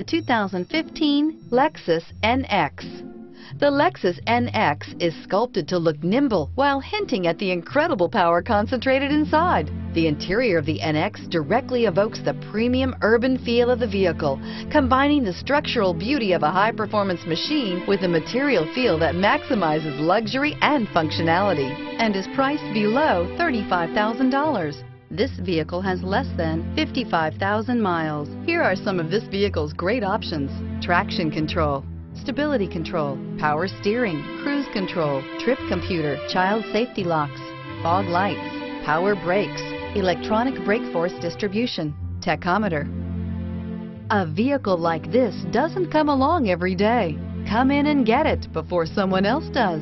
The 2015 Lexus NX. The Lexus NX is sculpted to look nimble while hinting at the incredible power concentrated inside. The interior of the NX directly evokes the premium urban feel of the vehicle, combining the structural beauty of a high-performance machine with a material feel that maximizes luxury and functionality and is priced below $35,000. This vehicle has less than 55,000 miles. Here are some of this vehicle's great options. Traction control, stability control, power steering, cruise control, trip computer, child safety locks, fog lights, power brakes, electronic brake force distribution, tachometer. A vehicle like this doesn't come along every day. Come in and get it before someone else does.